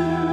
you.